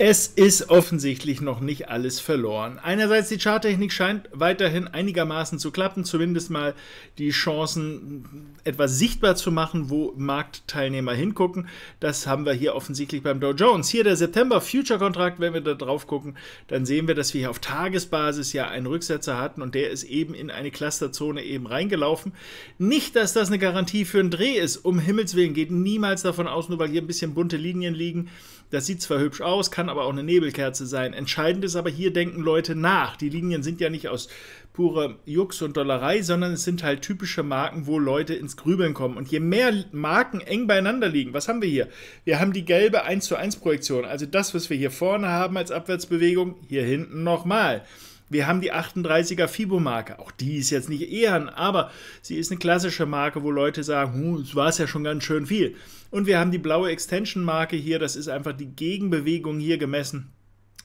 Es ist offensichtlich noch nicht alles verloren. Einerseits die Charttechnik scheint weiterhin einigermaßen zu klappen, zumindest mal die Chancen etwas sichtbar zu machen, wo Marktteilnehmer hingucken. Das haben wir hier offensichtlich beim Dow Jones. Hier der September Future Kontrakt, wenn wir da drauf gucken, dann sehen wir, dass wir hier auf Tagesbasis ja einen Rücksetzer hatten und der ist eben in eine Clusterzone eben reingelaufen. Nicht, dass das eine Garantie für einen Dreh ist, um Himmels Willen, geht niemals davon aus, nur weil hier ein bisschen bunte Linien liegen. Das sieht zwar hübsch aus, kann aber auch eine Nebelkerze sein. Entscheidend ist aber, hier denken Leute nach. Die Linien sind ja nicht aus purer Jux und Dollerei, sondern es sind halt typische Marken, wo Leute ins Grübeln kommen. Und je mehr Marken eng beieinander liegen, was haben wir hier? Wir haben die gelbe 1 zu 1 Projektion, also das, was wir hier vorne haben als Abwärtsbewegung, hier hinten nochmal. Wir haben die 38er Fibo-Marke. Auch die ist jetzt nicht ehren, aber sie ist eine klassische Marke, wo Leute sagen, hm, es war es ja schon ganz schön viel. Und wir haben die blaue Extension-Marke hier. Das ist einfach die Gegenbewegung hier gemessen.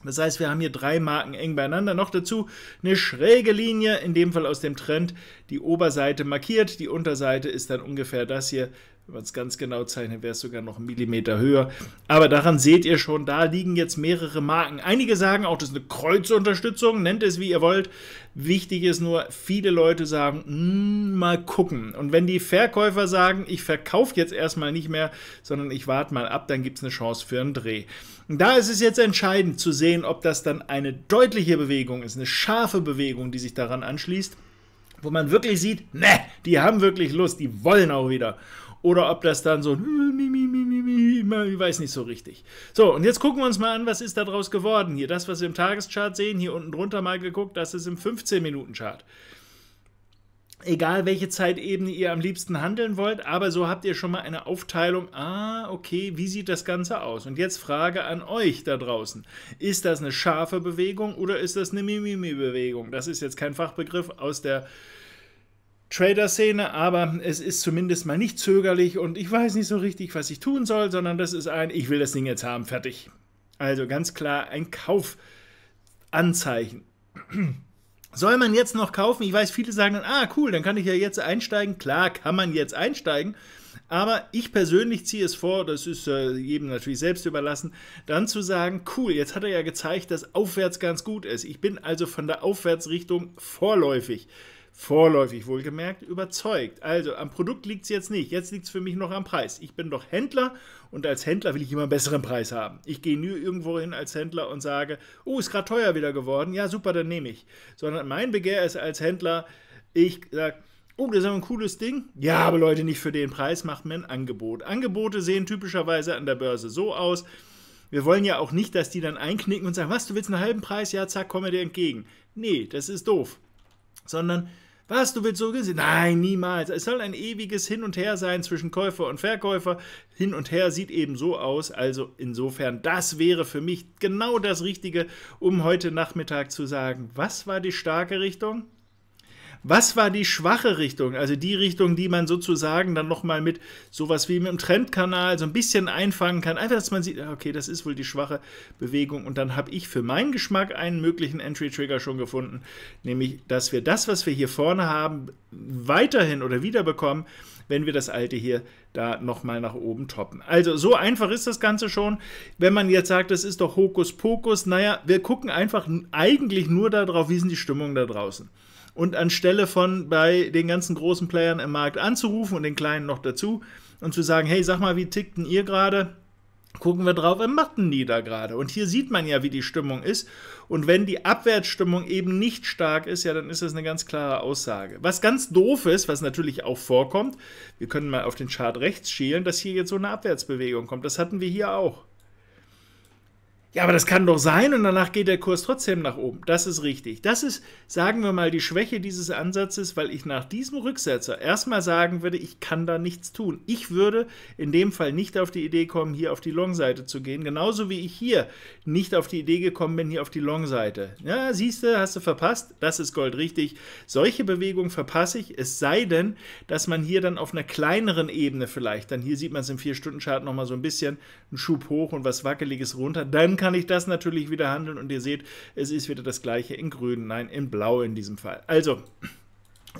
Das heißt, wir haben hier drei Marken eng beieinander. Noch dazu eine schräge Linie, in dem Fall aus dem Trend, die Oberseite markiert. Die Unterseite ist dann ungefähr das hier. Wenn man es ganz genau zeichnet, wäre es sogar noch einen Millimeter höher. Aber daran seht ihr schon, da liegen jetzt mehrere Marken. Einige sagen auch, das ist eine Kreuzunterstützung, nennt es wie ihr wollt. Wichtig ist nur, viele Leute sagen, mm, mal gucken. Und wenn die Verkäufer sagen, ich verkaufe jetzt erstmal nicht mehr, sondern ich warte mal ab, dann gibt es eine Chance für einen Dreh. Und da ist es jetzt entscheidend zu sehen, ob das dann eine deutliche Bewegung ist, eine scharfe Bewegung, die sich daran anschließt, wo man wirklich sieht, ne, die haben wirklich Lust, die wollen auch wieder oder ob das dann so, ich weiß nicht so richtig. So, und jetzt gucken wir uns mal an, was ist daraus geworden. Hier, das, was wir im Tageschart sehen, hier unten drunter mal geguckt, das ist im 15-Minuten-Chart. Egal, welche Zeitebene ihr am liebsten handeln wollt, aber so habt ihr schon mal eine Aufteilung. Ah, okay, wie sieht das Ganze aus? Und jetzt Frage an euch da draußen. Ist das eine scharfe Bewegung oder ist das eine Mimimi-Bewegung? Das ist jetzt kein Fachbegriff aus der Trader-Szene, aber es ist zumindest mal nicht zögerlich und ich weiß nicht so richtig, was ich tun soll, sondern das ist ein, ich will das Ding jetzt haben, fertig. Also ganz klar ein Kaufanzeichen. Soll man jetzt noch kaufen? Ich weiß, viele sagen dann, ah cool, dann kann ich ja jetzt einsteigen. Klar, kann man jetzt einsteigen. Aber ich persönlich ziehe es vor, das ist äh, jedem natürlich selbst überlassen, dann zu sagen, cool, jetzt hat er ja gezeigt, dass aufwärts ganz gut ist. Ich bin also von der Aufwärtsrichtung vorläufig vorläufig wohlgemerkt, überzeugt. Also am Produkt liegt es jetzt nicht, jetzt liegt es für mich noch am Preis. Ich bin doch Händler und als Händler will ich immer einen besseren Preis haben. Ich gehe nie irgendwo hin als Händler und sage, oh, ist gerade teuer wieder geworden, ja super, dann nehme ich. Sondern mein Begehr ist als Händler, ich sage, Oh, das ist ein cooles Ding. Ja, aber Leute, nicht für den Preis, macht mir ein Angebot. Angebote sehen typischerweise an der Börse so aus. Wir wollen ja auch nicht, dass die dann einknicken und sagen, was, du willst einen halben Preis? Ja, zack, komm mir dir entgegen. Nee, das ist doof. Sondern was, du willst so gesehen? Nein, niemals. Es soll ein ewiges Hin und Her sein zwischen Käufer und Verkäufer. Hin und Her sieht eben so aus. Also insofern, das wäre für mich genau das Richtige, um heute Nachmittag zu sagen, was war die starke Richtung? Was war die schwache Richtung? Also die Richtung, die man sozusagen dann nochmal mit sowas wie mit dem Trendkanal so ein bisschen einfangen kann. Einfach, dass man sieht, okay, das ist wohl die schwache Bewegung. Und dann habe ich für meinen Geschmack einen möglichen Entry-Trigger schon gefunden. Nämlich, dass wir das, was wir hier vorne haben, weiterhin oder wiederbekommen, wenn wir das alte hier da nochmal nach oben toppen. Also so einfach ist das Ganze schon. Wenn man jetzt sagt, das ist doch Hokuspokus, naja, wir gucken einfach eigentlich nur darauf, wie sind die Stimmungen da draußen und anstelle von bei den ganzen großen Playern im Markt anzurufen und den kleinen noch dazu und zu sagen, hey, sag mal, wie tickten ihr gerade? Gucken wir drauf, was machten die da gerade? Und hier sieht man ja, wie die Stimmung ist. Und wenn die Abwärtsstimmung eben nicht stark ist, ja, dann ist das eine ganz klare Aussage. Was ganz doof ist, was natürlich auch vorkommt, wir können mal auf den Chart rechts schielen, dass hier jetzt so eine Abwärtsbewegung kommt. Das hatten wir hier auch. Ja, aber das kann doch sein und danach geht der Kurs trotzdem nach oben. Das ist richtig. Das ist, sagen wir mal, die Schwäche dieses Ansatzes, weil ich nach diesem Rücksetzer erstmal sagen würde, ich kann da nichts tun. Ich würde in dem Fall nicht auf die Idee kommen, hier auf die Long-Seite zu gehen, genauso wie ich hier nicht auf die Idee gekommen bin, hier auf die Long-Seite. Ja, siehst du, hast du verpasst, das ist goldrichtig. Solche Bewegungen verpasse ich, es sei denn, dass man hier dann auf einer kleineren Ebene vielleicht, dann hier sieht man es im 4-Stunden-Chart nochmal so ein bisschen, einen Schub hoch und was Wackeliges runter, dann kann kann ich das natürlich wieder handeln und ihr seht, es ist wieder das gleiche in grün, nein, in blau in diesem Fall. Also,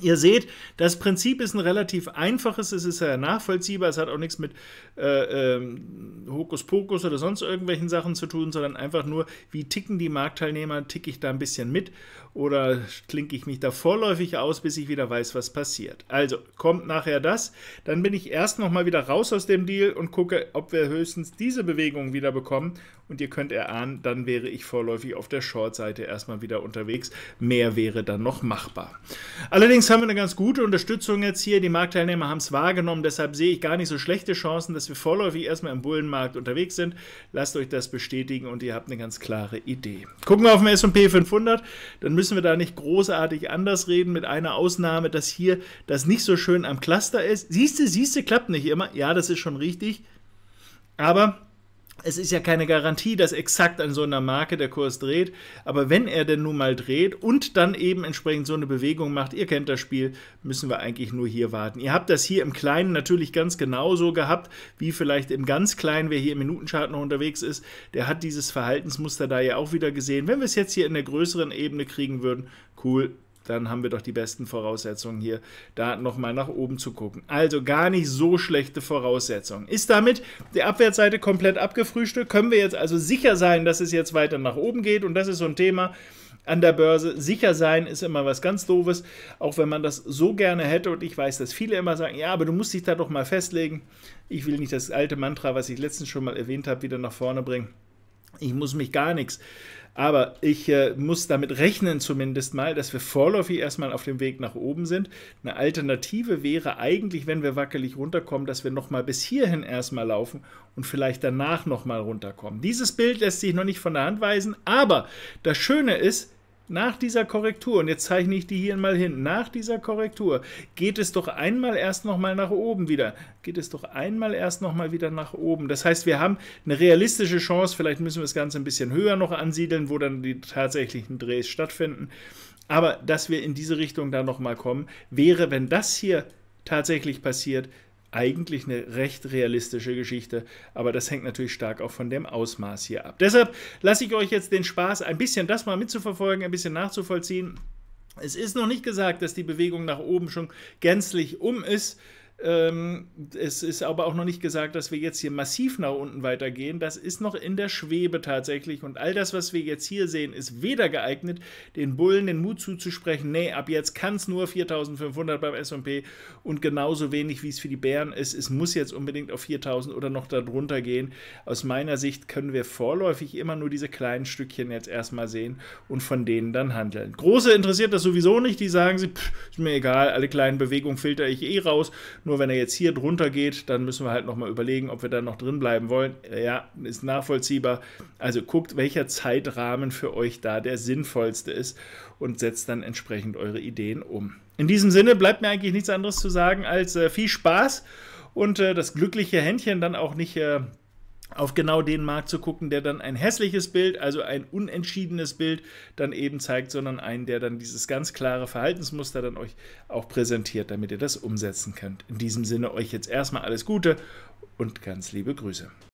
Ihr seht, das Prinzip ist ein relativ einfaches, es ist ja nachvollziehbar, es hat auch nichts mit äh, ähm, Hokuspokus oder sonst irgendwelchen Sachen zu tun, sondern einfach nur, wie ticken die Marktteilnehmer, ticke ich da ein bisschen mit oder klinke ich mich da vorläufig aus, bis ich wieder weiß, was passiert. Also kommt nachher das, dann bin ich erst nochmal wieder raus aus dem Deal und gucke, ob wir höchstens diese Bewegung wieder bekommen und ihr könnt erahnen, dann wäre ich vorläufig auf der Short-Seite erstmal wieder unterwegs. Mehr wäre dann noch machbar. Allerdings haben wir eine ganz gute Unterstützung jetzt hier. Die Marktteilnehmer haben es wahrgenommen, deshalb sehe ich gar nicht so schlechte Chancen, dass wir vorläufig erstmal im Bullenmarkt unterwegs sind. Lasst euch das bestätigen und ihr habt eine ganz klare Idee. Gucken wir auf den S&P 500, dann müssen wir da nicht großartig anders reden, mit einer Ausnahme, dass hier das nicht so schön am Cluster ist. Siehste, siehste, klappt nicht immer. Ja, das ist schon richtig. Aber es ist ja keine Garantie, dass exakt an so einer Marke der Kurs dreht, aber wenn er denn nun mal dreht und dann eben entsprechend so eine Bewegung macht, ihr kennt das Spiel, müssen wir eigentlich nur hier warten. Ihr habt das hier im Kleinen natürlich ganz genauso gehabt, wie vielleicht im ganz Kleinen, wer hier im Minutenchart noch unterwegs ist, der hat dieses Verhaltensmuster da ja auch wieder gesehen. Wenn wir es jetzt hier in der größeren Ebene kriegen würden, cool, dann haben wir doch die besten Voraussetzungen hier, da nochmal nach oben zu gucken. Also gar nicht so schlechte Voraussetzungen. Ist damit die Abwärtsseite komplett abgefrühstückt? Können wir jetzt also sicher sein, dass es jetzt weiter nach oben geht? Und das ist so ein Thema an der Börse. Sicher sein ist immer was ganz Doofes, auch wenn man das so gerne hätte. Und ich weiß, dass viele immer sagen, ja, aber du musst dich da doch mal festlegen. Ich will nicht das alte Mantra, was ich letztens schon mal erwähnt habe, wieder nach vorne bringen. Ich muss mich gar nichts aber ich äh, muss damit rechnen zumindest mal, dass wir vorläufig erstmal auf dem Weg nach oben sind. Eine Alternative wäre eigentlich, wenn wir wackelig runterkommen, dass wir nochmal bis hierhin erstmal laufen und vielleicht danach nochmal runterkommen. Dieses Bild lässt sich noch nicht von der Hand weisen, aber das Schöne ist, nach dieser Korrektur, und jetzt zeichne ich die hier mal hin, nach dieser Korrektur geht es doch einmal erst nochmal nach oben wieder. Geht es doch einmal erst nochmal wieder nach oben. Das heißt, wir haben eine realistische Chance, vielleicht müssen wir das Ganze ein bisschen höher noch ansiedeln, wo dann die tatsächlichen Drehs stattfinden. Aber dass wir in diese Richtung da nochmal kommen, wäre, wenn das hier tatsächlich passiert, eigentlich eine recht realistische Geschichte, aber das hängt natürlich stark auch von dem Ausmaß hier ab. Deshalb lasse ich euch jetzt den Spaß, ein bisschen das mal mitzuverfolgen, ein bisschen nachzuvollziehen. Es ist noch nicht gesagt, dass die Bewegung nach oben schon gänzlich um ist. Ähm, es ist aber auch noch nicht gesagt, dass wir jetzt hier massiv nach unten weitergehen. Das ist noch in der Schwebe tatsächlich. Und all das, was wir jetzt hier sehen, ist weder geeignet, den Bullen den Mut zuzusprechen, nee, ab jetzt kann es nur 4500 beim S&P und genauso wenig, wie es für die Bären ist. Es muss jetzt unbedingt auf 4000 oder noch darunter gehen. Aus meiner Sicht können wir vorläufig immer nur diese kleinen Stückchen jetzt erstmal sehen und von denen dann handeln. Große interessiert das sowieso nicht. Die sagen sie, ist mir egal, alle kleinen Bewegungen filter ich eh raus. Nur wenn er jetzt hier drunter geht, dann müssen wir halt nochmal überlegen, ob wir da noch drin bleiben wollen. Ja, ist nachvollziehbar. Also guckt, welcher Zeitrahmen für euch da der sinnvollste ist und setzt dann entsprechend eure Ideen um. In diesem Sinne bleibt mir eigentlich nichts anderes zu sagen als äh, viel Spaß und äh, das glückliche Händchen dann auch nicht äh, auf genau den Markt zu gucken, der dann ein hässliches Bild, also ein unentschiedenes Bild dann eben zeigt, sondern einen, der dann dieses ganz klare Verhaltensmuster dann euch auch präsentiert, damit ihr das umsetzen könnt. In diesem Sinne euch jetzt erstmal alles Gute und ganz liebe Grüße.